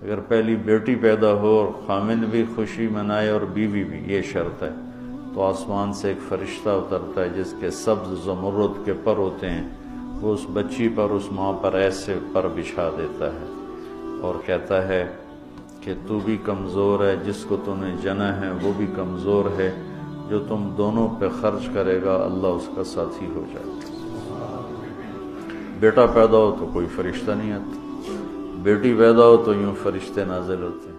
अगर पहली बेटी पैदा हो और खामिद भी खुशी मनाए और बीवी भी, ये शर्त है। तो आसमान से एक फरिश्ता उतरता है जिसके सब्ज जमरुद के पर होते हैं। वो उस बच्ची पर, उस माँ पर ऐसे पर बिछा देता है और कहता है कि तू भी कमज़ोर है, जिसको तूने जना है, वो भी कमज़ोर है। जो तुम दोनों पे खर्च करेगा, अल्लाह उसका साथी हो जाएगा। बेटा पैदा हो तो कोई फरिश्ता नहीं आता। बेटी पैदा हो तो यूँ फरिश्ते नाजिल होते